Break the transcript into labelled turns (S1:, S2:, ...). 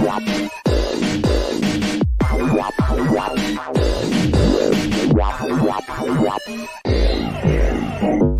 S1: Wow.